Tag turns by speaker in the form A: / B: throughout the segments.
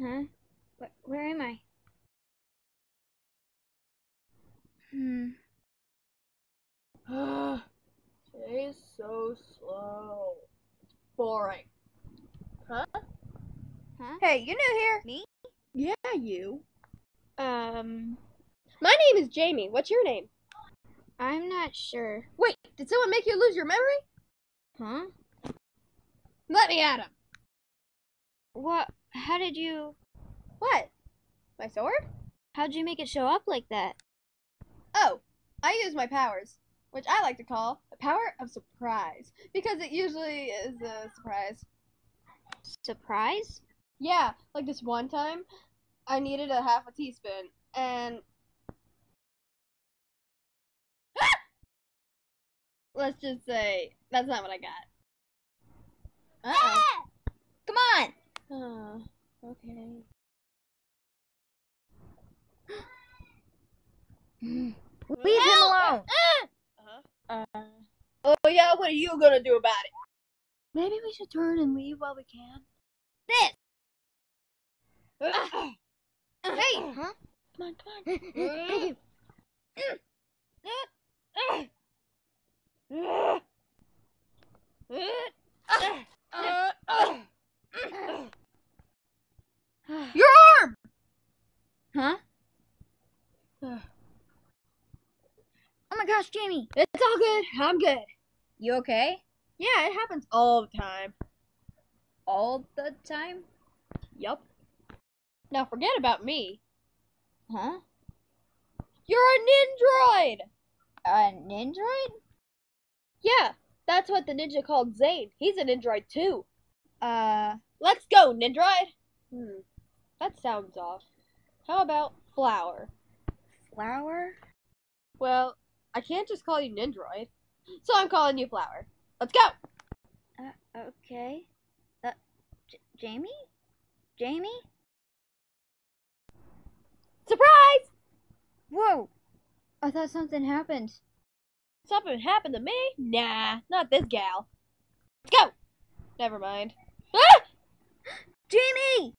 A: Huh? Where, where am I? Hmm.
B: Today's so slow. It's boring. Huh?
A: Huh?
C: Hey, you new here?
A: Me?
B: Yeah, you.
A: Um,
C: My name is Jamie. What's your name?
A: I'm not sure.
C: Wait, did someone make you lose your memory?
A: Huh?
C: Let me at him.
A: What? How did you?
C: What? My sword?
A: How'd you make it show up like that?
C: Oh, I use my powers, which I like to call the power of surprise, because it usually is a surprise.
A: Surprise?
C: Yeah, like this one time, I needed a half a teaspoon, and let's just say that's not what I got. Uh oh.
A: Come on!
C: Oh, okay.
A: Leave him alone.
C: Uh, oh yeah, what are you gonna do about it?
A: Maybe we should turn and leave while we can.
C: This.
A: Hey! Huh?
C: Come on, come on.
A: Thank you.
C: Your arm.
A: Huh? Oh my gosh, Jamie!
C: It's all good. I'm good.
A: You okay?
C: Yeah, it happens all the time.
A: All the time?
C: Yup. Now forget about me.
A: Huh?
C: You're a nindroid.
A: A nindroid?
C: Yeah, that's what the ninja called Zane. He's a nindroid too.
A: Uh,
C: Let's go, nindroid. Hmm, that sounds off. How about flower?
A: flower?
C: Well, I can't just call you nindroid, so I'm calling you flower. Let's go.
A: Uh, okay. Uh, J- Jamie? Jamie?
C: Surprise!
A: Whoa! I thought something happened.
C: Something happened to me? Nah, not this gal. Let's go. Never mind. Ah!
A: Jamie!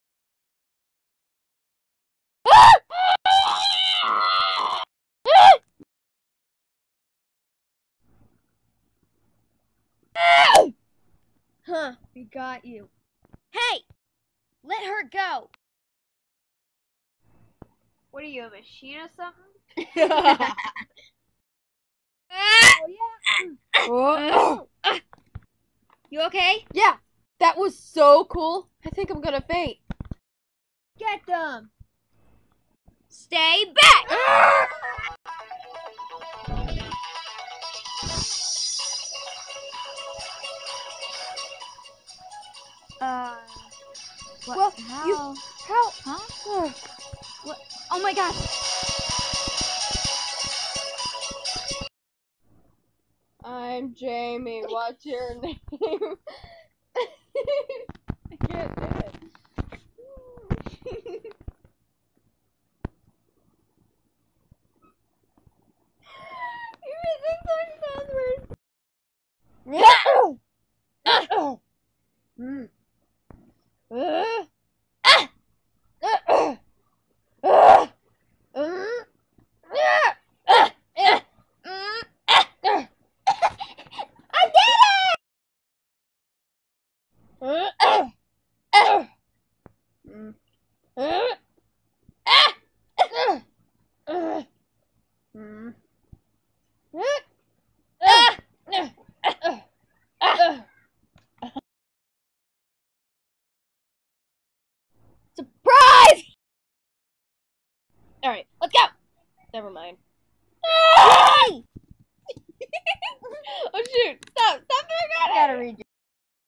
C: Huh, we got you.
A: Hey! Let her go!
B: What are you, a machine or something?
C: Oh, oh, oh,
A: You okay?
C: yeah, that was so cool. I think I'm gonna faint.
A: Get them! Stay back! Ah! Uh, what,
C: Well,
A: how?
C: you- How?
A: Huh? What? Oh my gosh!
C: I'm Jamie. What's your name? I can't do it. you made this sound worse. Mm. Uh. I did it! Surprise! Alright, let's go! Never mind. oh shoot! Stop! Stop doing that!
A: I gotta read